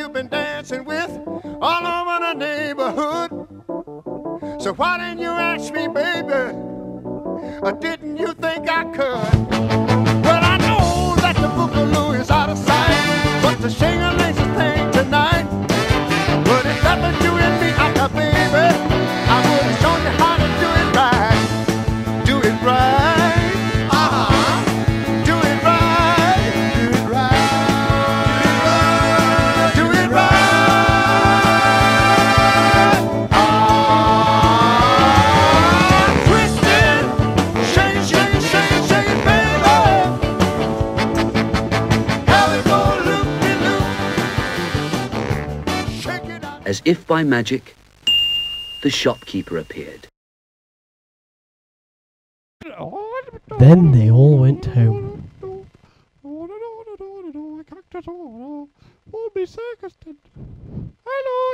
you've been dancing with all over the neighborhood. So why didn't you ask me, baby? Or didn't you think I could? As if by magic, the shopkeeper appeared. Then they all went home. Hello!